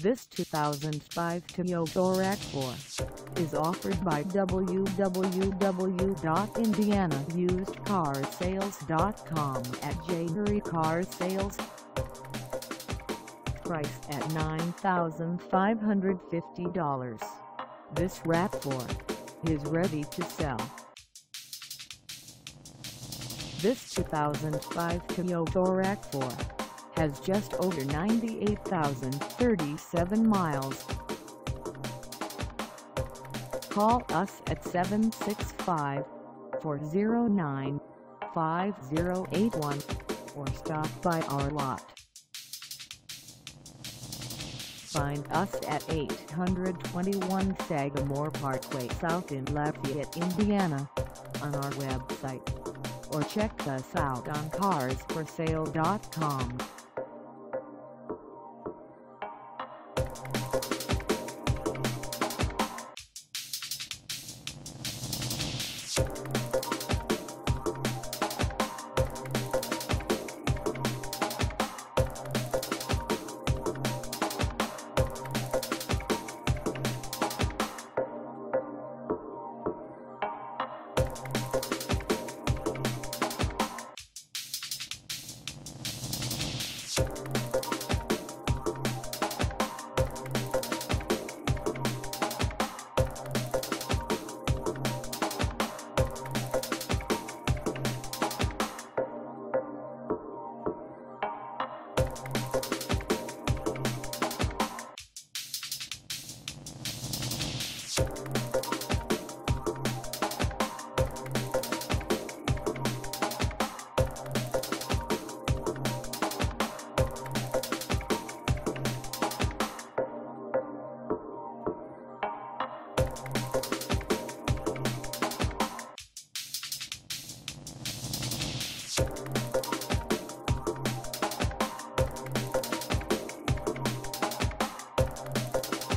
This 2005 Toyota RAV4 is offered by www.indianausedcarsales.com at J Murray Car Sales. Price at $9,550. This RAV4 is ready to sell. This 2005 Toyota RAV4 has just over 98,037 miles. Call us at 765-409-5081 or stop by our lot. Find us at 821 Sagamore Parkway South in Lafayette, Indiana on our website or check us out on carsforsale.com.